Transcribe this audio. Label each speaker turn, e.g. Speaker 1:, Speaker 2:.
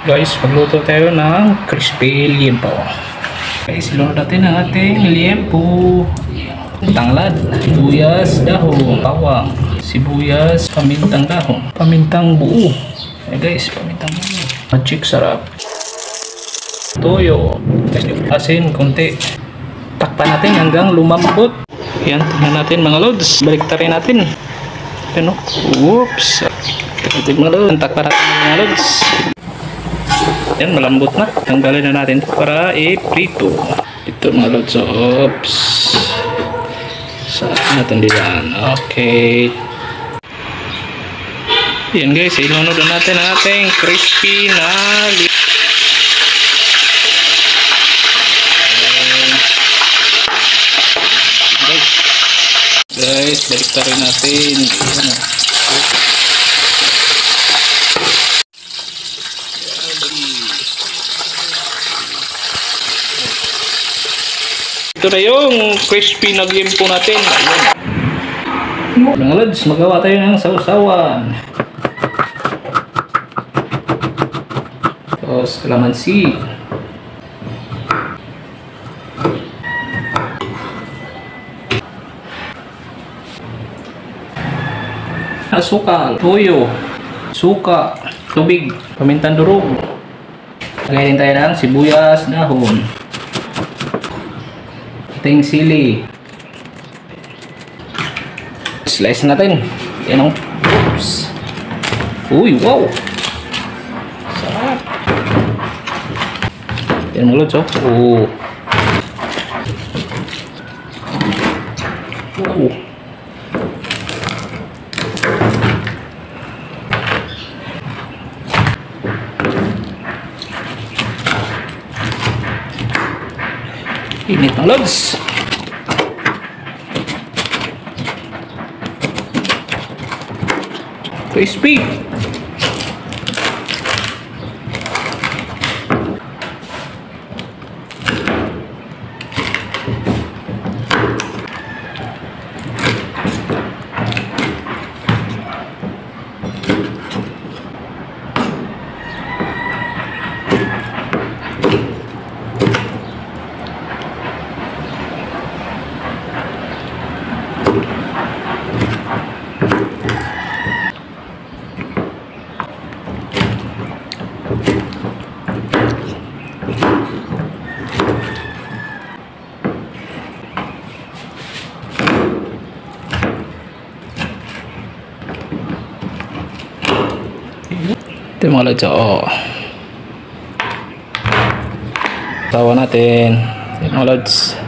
Speaker 1: Guys, magluto tayo ng crispy liempo. Guys, ilunod natin ang ating liempo. Tanglad, sibuyas, dahon, bawang, sibuyas, pamintang dahon, pamintang buo. Eh guys, pamintang buo. Magic sarap. Toyo, asin, konti. Takpan natin hanggang lumambot. Yan, tingnan natin mga lods. Baliktarin natin. Ano? Oops. Ito mga lods. Takpan natin mga lods. Yan, malambot na. Tanggalin na natin para i-prito. Ito mga lods. Oops. Saan natin diyan? Okay. Yan guys, ilunod na natin ang ating crispy na Guys, balik rin natin. Ayan, Ito na yung crispy na limpo natin. Ayan. Mga lods, magawa tayo ng sausawan. Tapos, kalamansi. Asukal, toyo, suka, tubig, pamintang durog. Lagay din tayo ng sibuyas, dahon. Ating sili. Slice natin. Yan o. Oops. Uy, wow. Sarap. Yan mga lods, oh. Oh. Wow. Init ng lods. Crispy. Ito mga lods, oh. Tawa natin. Mga lods.